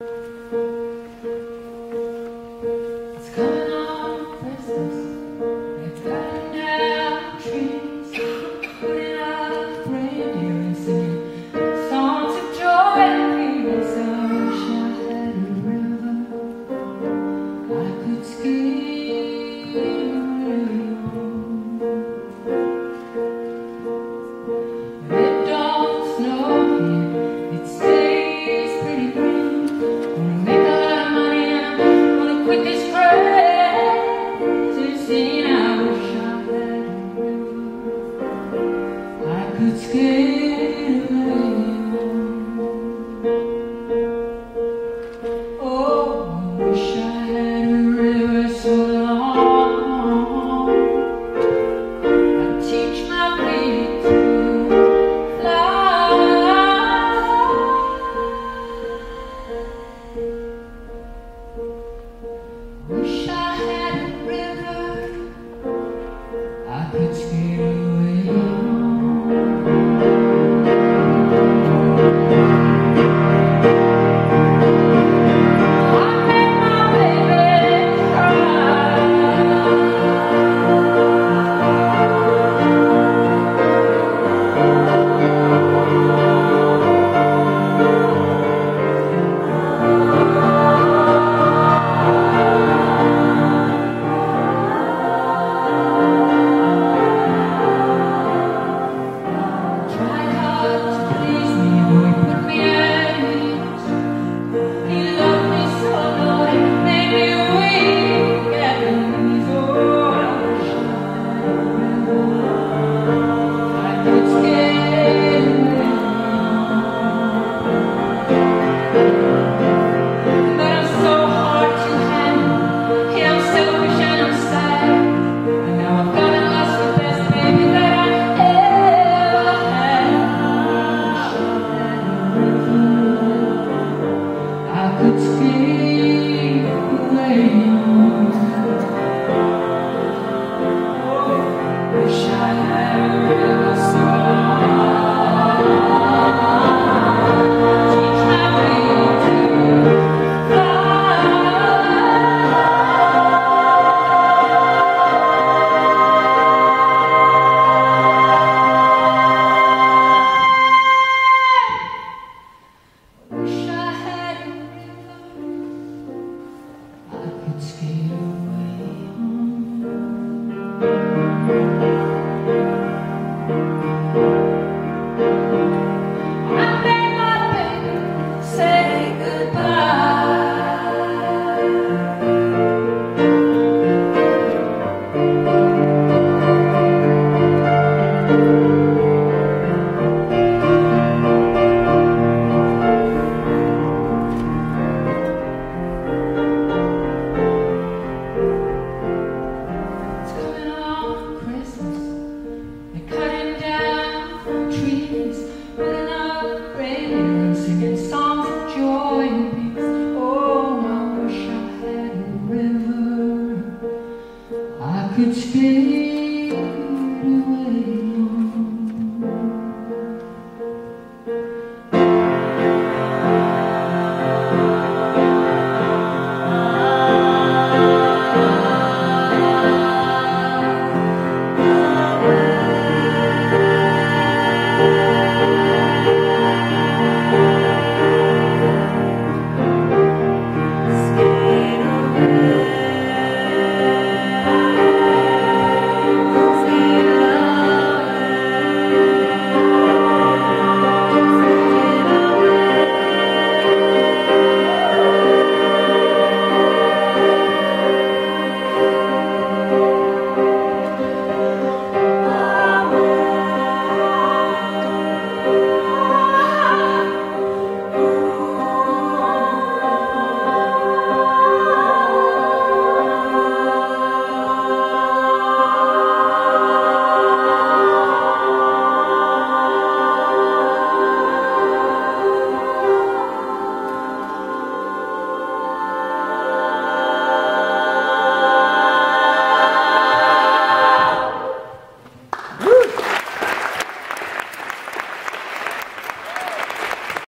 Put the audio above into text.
Música river could stay